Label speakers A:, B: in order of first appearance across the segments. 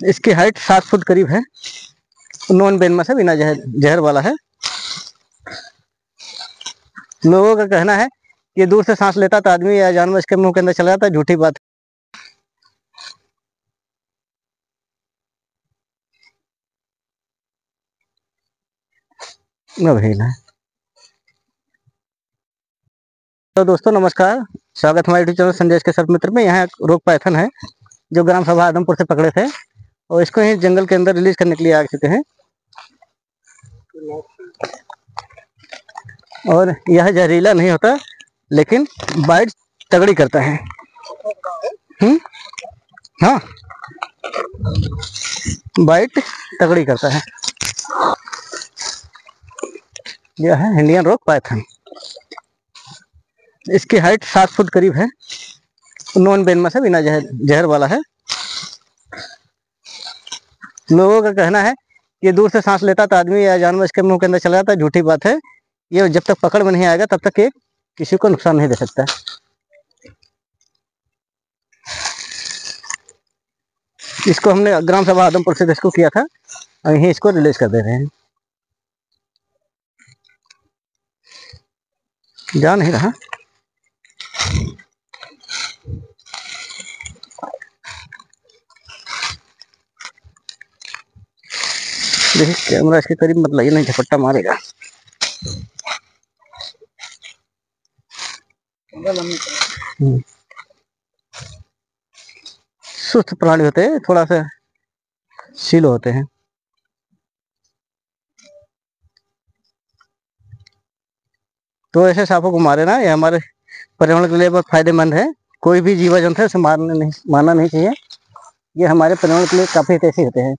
A: इसकी हाइट सात फुट करीब है। नॉन बेनमस है बिना जहर जहर वाला है। लोगों का कहना है कि दूर से सांस लेता तो आदमी या जानवर इसके मुँह के अंदर चला जाता है, झूठी बात। है तो दोस्तों, नमस्कार। स्वागत हमारे यूट्यूब चैनल संदेश के सर्प मित्र में। यहाँ रोग पैथन है, जो ग्राम सभा आदमपुर से पकड़े थे। और इसको ही जंगल के अंदर रिलीज़ करने के लिए आ चुके हैं। और यह जहरीला नहीं होता, लेकिन बाइट तगड़ी करता है। हम्म? हाँ। बाइट तगड़ी करता है। यह है इंडियन रोक पाइथन इसकी हाइट सात फुट करीब है। नॉन बेनमस है बिना जहर जहर वाला है। लोगों का कहना है कि दूर से सांस लेता तो आदमी या जानवर इसके मुँह के अंदर चला जाता है, झूठी बात है। ये जब तक पकड़ में नहीं आएगा, तब तक ये किसी को नुकसान नहीं दे सकता। इसको हमने ग्राम सभा आदमपुर से रेस्क्यू किया था और यहीं इसको रिलीज़ कर दे रहे हैं। जा नहीं रहा। देखिए कैमरा इसके करीब मतलब ये नहीं झपट्टा मारेगा। हम्म। सुस्त प्राणी होते हैं, थोड़ा सा सील होते हैं। तो ऐसे सांपों को मारे ना, ये हमारे पर्यावरण के लिए बहुत फ़ायदेमंद है। कोई भी जीवा जंतु है, उसे मारने नहीं, मारना नहीं चाहिए। ये हमारे पर्यावरण के लिए काफ़ी हितैषी होते हैं।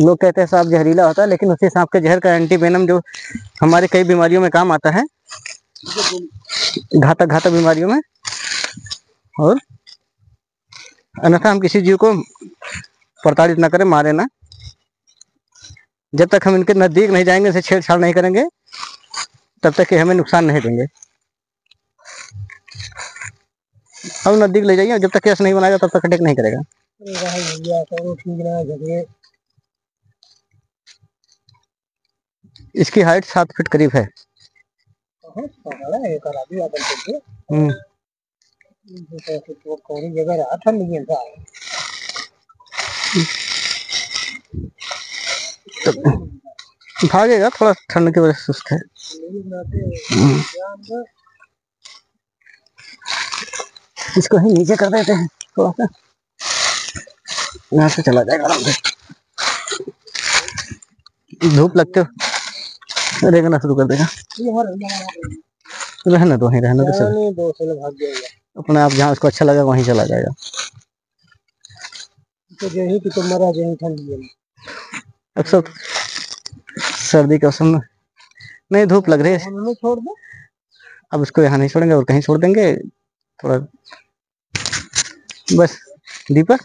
A: लोग कहते हैं सांप जहरीला होता है, लेकिन उसी सांप के जहर का एंटीवेनम जो हमारे कई बीमारियों में काम आता है। घातक घातक बीमारियों में। और अन्यथा हम किसी जीव को प्रताड़ित ना करें, मारे ना। जब तक हम इनके नज़दीक नहीं जाएँगे इसे छेड़छाड़ नहीं करेंगे, तब तक ये हमें नुकसान नहीं देंगे। हम नज़दीक ले जाइए, जब तक केस नहीं बनाएगा तब तक अटैक नहीं करेगा। इसकी हाइट सात फीट करीब है। तो भागेगा, थोड़ा ठंड की वजह से सुस्त है हम्म। इसको ही नीचे कर देते हैं, थोड़ा सा। यहाँ से चला जाएगा धूप लगते हो। रेगना शुरू कर देगा। रहने दो वहीं रहने दो चलो। अपने आप जहाँ उसको अच्छा लगा वहीं चला जाएगा। तो यही तो मरा यही ठंडी अक्सर सर्दी के मौसम में नहीं धूप लग रही है। छोड़ दो। अब उसको यहाँ नहीं छोड़ेंगे और कहीं छोड़ देंगे। थोड़ा बस दीपक?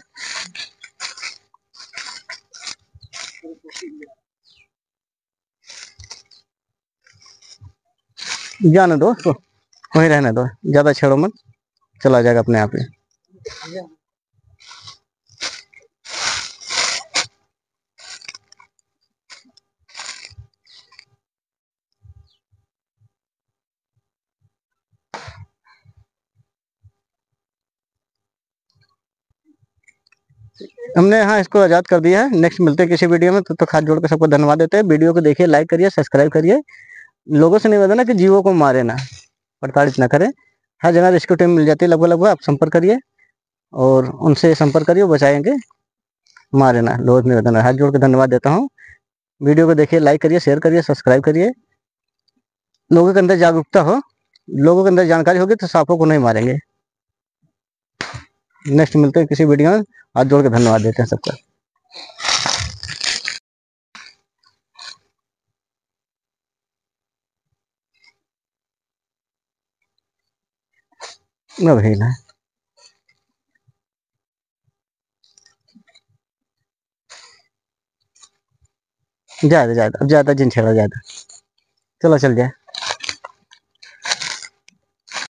A: जाने दो। उसको वहीं रहने दो। ज़्यादा छेड़ो मत। चला जाएगा अपने आप ही। हमने यहाँ इसको आज़ाद कर दिया है। नेक्स्ट मिलते हैं किसी वीडियो में। तो, तो खास जोड़ के सबको धन्यवाद देते हैं। वीडियो को देखिए लाइक करिए सब्सक्राइब करिए। लोगों से निवेदन है कि जीवों को मारे ना, प्रताड़ित ना करें। हर जगह रेस्क्यू टीम मिल जाती है, लगभग लगभग आप संपर्क करिए और उनसे संपर्क करिए बचाएँगे। मारे ना, लोगों से निवेदन हाथ जोड़ के धन्यवाद देता हूँ। वीडियो को देखिए लाइक करिए शेयर करिए सब्सक्राइब करिए। लोगों के अंदर जागरूकता हो, लोगों के अंदर जानकारी होगी तो सांपों को नहीं मारेंगे। नेक्स्ट मिलते हैं किसी वीडियो में। हाथ जोड़ के धन्यवाद देते हैं सबका। ना भाई ना ज़्यादा ज़्यादा अब ज़्यादा जिन छेड़ा ज़्यादा। चलो चल जाए